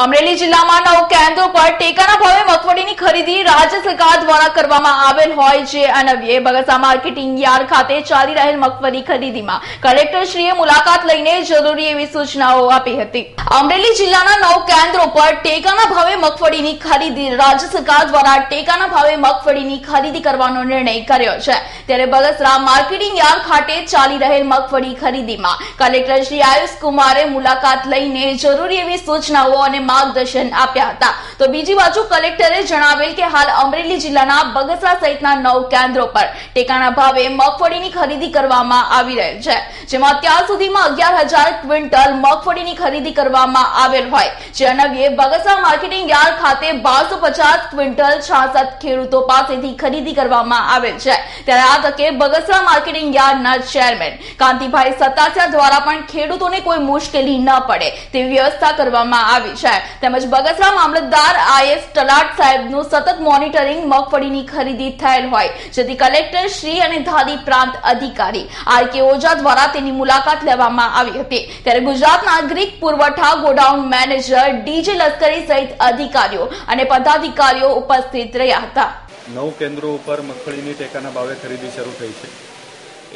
અમરેલી જિલ્લામાં નવ કેન્દ્રો પર ટેકાના ભાવે મગફળીની ખરીદી રાજ્ય સરકાર દ્વારા કરવામાં આવેલ હોય છે. અનવ્યે બગસા માર્કેટિંગ યાર્ડ ખાતે ચાલી રહેલ મગફળી ખરીદીમાં કલેક્ટરશ્રીએ મુલાકાત લઈને જરૂરી એવી સૂચનાઓ આપી હતી. અમરેલી જિલ્લાના નવ કેન્દ્રો પર ટેકાના ભાવે મગફળીની ખરીદી રાજ્ય સરકાર દ્વારા ટેકાના ભાવે મગફળીની ખરીદી કરવાનો નિર્ણય કર્યો છે. ત્યારે બગસરા માર્કેટિંગ યાર્ડ ખાતે ચાલી રહેલ મગફળી ખરીદીમાં કલેક્ટર શ્રી આયુષ કુમારે મુલાકાત લઈને જરૂરી એવી સૂચનાઓ અને માર્ગદર્શન આપ્યા હતા. તો બીજી બાજુ કલેક્ટરે જણાવેલ કે હાલ અમરેલી જિલ્લાના બગસરા સહિતના નવ કેન્દ્રો પર ટેકાના ભાવે મગફળીની ખરીદી કરવામાં આવી રહેલ છે, જેમાં અત્યાર સુધીમાં અગિયાર હજાર ક્વિન્ટલ મગફળીની ખરીદી કરવામાં આવેલ હોય. જે અનવ્યે બગસરા માર્કેટિંગ યાર્ડ ખાતે બારસો પચાસ ક્વિન્ટલ છાસઠ ખેડૂતો પાસેથી ખરીદી કરવામાં આવેલ છે. ત્યારે આ તકે બગસરા માર્કેટિંગ યાર્ડના ચેરમેન કાંતિભાઈ સતાસિયા દ્વારા પણ ખેડૂતોને કોઈ મુશ્કેલી ન પડે તેવી વ્યવસ્થા કરવામાં આવી છે. તેમજ બગસરા મામલતદાર આઈએસ તલાટ સાહેબનું સતત મોનિટરિંગ મગફળીની ખરીદી થયેલ હોય, જેથી કલેક્ટર શ્રી અને ધારી પ્રાંત અધિકારી આર કે ઓઝા દ્વારા તેની મુલાકાત લેવામાં આવી હતી. ત્યારે ગુજરાત નાગરિક પુરવઠા ગોડાઉન મેનેજર ડીજે લશ્કરી સહિત અધિકારીઓ અને પદાધિકારીઓ ઉપસ્થિત રહ્યા હતા. નવ કેન્દ્રો ઉપર મગફળીની ટેકાના ભાવે ખરીદી શરૂ થઈ છે.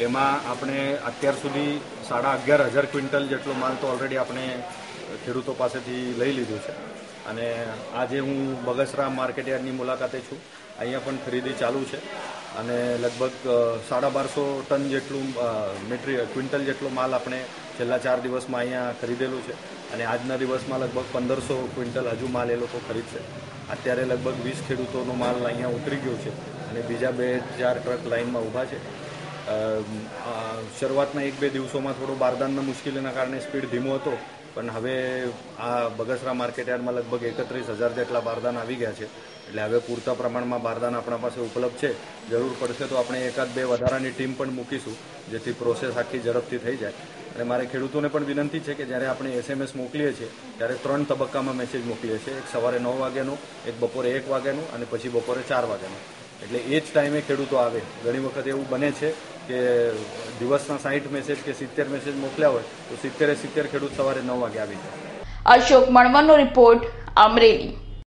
એમાં આપણે અત્યાર સુધી સાડા અગિયાર હજાર ક્વિન્ટલ જેટલો માલ તો ઓલરેડી આપણે ખેડૂતો પાસેથી લઈ લીધો છે. અને આજે હું બગસરા માર્કેટ યાર્ડની મુલાકાતે છું. અહીંયા પણ ખરીદી ચાલુ છે. અને લગભગ સાડા બારસો ટન જેટલું મેટ્રી ક્વિન્ટલ જેટલો માલ આપણે છેલ્લા ચાર દિવસમાં અહીંયા ખરીદેલું છે. અને આજના દિવસમાં લગભગ પંદરસો ક્વિન્ટલ હજુ માલ એ લોકો ખરીદશે. અત્યારે લગભગ વીસ ખેડૂતોનો માલ અહીંયા ઉતરી ગયો છે. અને બીજા બે ચાર ટ્રક લાઇનમાં ઊભા છે. શરૂઆતના એક બે દિવસોમાં થોડો બારદાનના મુશ્કેલીના કારણે સ્પીડ ધીમો હતો. પણ હવે આ બગસરા માર્કેટ યાર્ડમાં લગભગ એકત્રીસ હજાર જેટલા બારદાન આવી ગયા છે. એટલે હવે પૂરતા પ્રમાણમાં બારદાન આપણા પાસે ઉપલબ્ધ છે. જરૂર પડશે તો આપણે એકાદ બે વધારાની ટીમ પણ મૂકીશું, જેથી પ્રોસેસ આખી ઝડપથી થઈ જાય. અને મારે ખેડૂતોને પણ વિનંતી છે કે જ્યારે આપણે એસએમએસ મોકલીએ છીએ, ત્યારે ત્રણ તબક્કામાં મેસેજ મોકલીએ છીએ. એક સવારે નવ વાગ્યાનું, એક બપોરે એક વાગ્યાનું, અને પછી બપોરે ચાર વાગ્યાનું. એટલે એ જ ટાઈમે ખેડૂતો આવે. ઘણી વખત એવું બને છે કે દિવસના સાઠ મેસેજ કે સિત્તેર મેસેજ મોકલ્યા હોય, તો સિત્તેરે સિત્તેર ખેડૂત સવારે નવ વાગે આવી જાય. અશોક મણવરનો રિપોર્ટ અમરેલી.